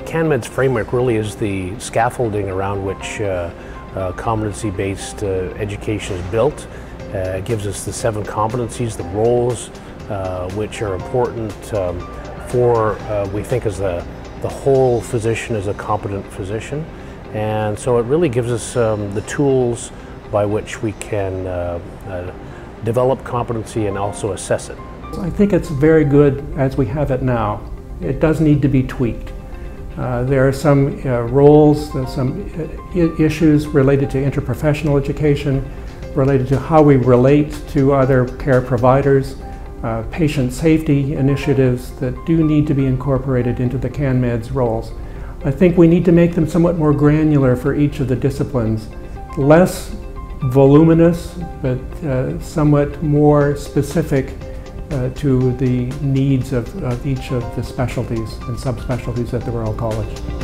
CanMEDS framework really is the scaffolding around which uh, uh, competency-based uh, education is built. Uh, it gives us the seven competencies, the roles, uh, which are important um, for, we think, as the, the whole physician is a competent physician. And so it really gives us um, the tools by which we can develop competency and also assess it. I think it's very good as we have it now. It does need to be tweaked. Uh, there are some uh, roles, uh, some issues related to interprofessional education, related to how we relate to other care providers, uh, patient safety initiatives that do need to be incorporated into the CanMEDS roles. I think we need to make them somewhat more granular for each of the disciplines, less voluminous, but uh, somewhat more specific uh, to the needs of, of each of the specialties and subspecialties at the Royal College.